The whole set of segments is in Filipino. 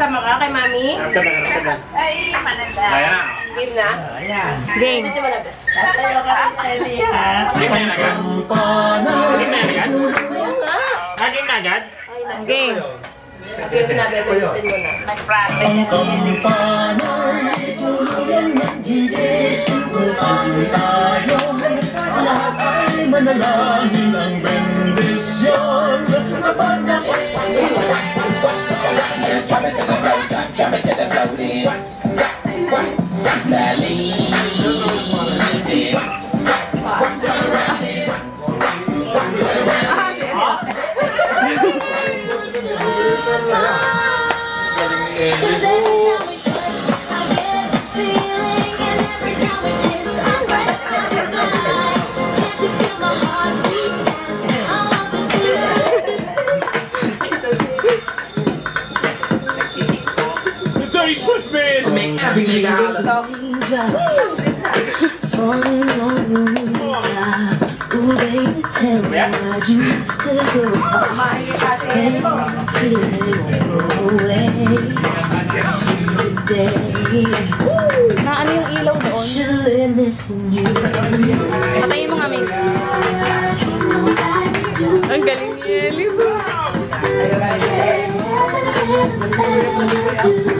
Sama ka kay mami? Na, ka na. Ay, mananda. Kaya na. Game na? Ayan. Game. Dito malapit. Tatayo ka rin, Eli, ha? Game na yan agad? Game na yan agad? Ayun nga. Ah, game na agad? Ay, naku. Game. Game na, bebelitin mo na. Nag-practice Cause this feeling. The Dirty Swift Man! Ooh, baby, tell me why'd you to go? And go away today. Naano yung ilaw doon? Should missing you. Patayin mo nga, May. Ang galing ni Ellie. Eli, di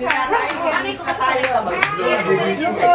Mo sa tali ka ba?